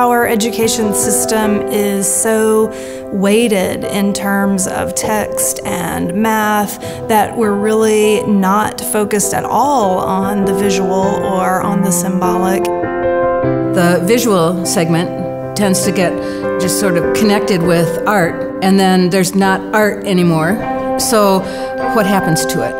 our education system is so weighted in terms of text and math that we're really not focused at all on the visual or on the symbolic. The visual segment tends to get just sort of connected with art, and then there's not art anymore. So, what happens to it?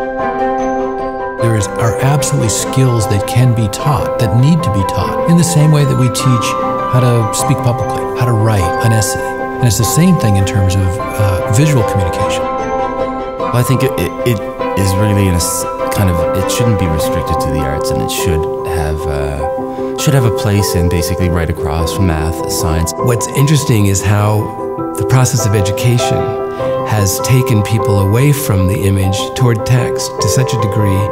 There is, are absolutely skills that can be taught, that need to be taught, in the same way that we teach how to speak publicly, how to write an essay. And it's the same thing in terms of uh, visual communication. Well, I think it, it, it is really in a kind of, it shouldn't be restricted to the arts and it should have, uh, should have a place in basically right across from math, science. What's interesting is how the process of education has taken people away from the image toward text to such a degree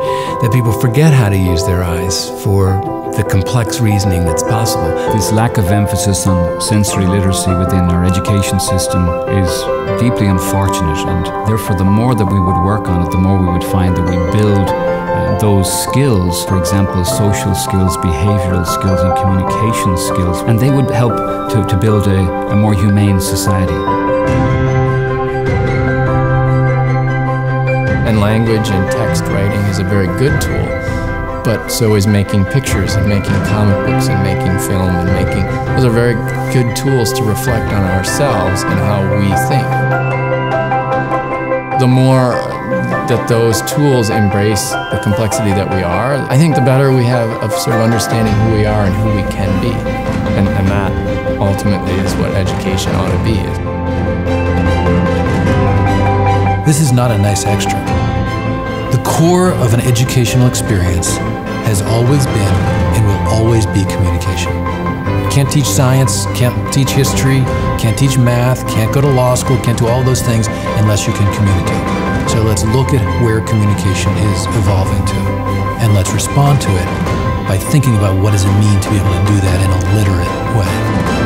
that people forget how to use their eyes for the complex reasoning that's possible. This lack of emphasis on sensory literacy within our education system is deeply unfortunate, and therefore, the more that we would work on it, the more we would find that we build uh, those skills, for example, social skills, behavioral skills, and communication skills, and they would help to, to build a, a more humane society. Language and text writing is a very good tool, but so is making pictures and making comic books and making film and making. Those are very good tools to reflect on ourselves and how we think. The more that those tools embrace the complexity that we are, I think the better we have of sort of understanding who we are and who we can be. And, and that ultimately is what education ought to be. This is not a nice extra. Core of an educational experience has always been and will always be communication. Can't teach science, can't teach history, can't teach math, can't go to law school, can't do all those things unless you can communicate. So let's look at where communication is evolving to, and let's respond to it by thinking about what does it mean to be able to do that in a literate way.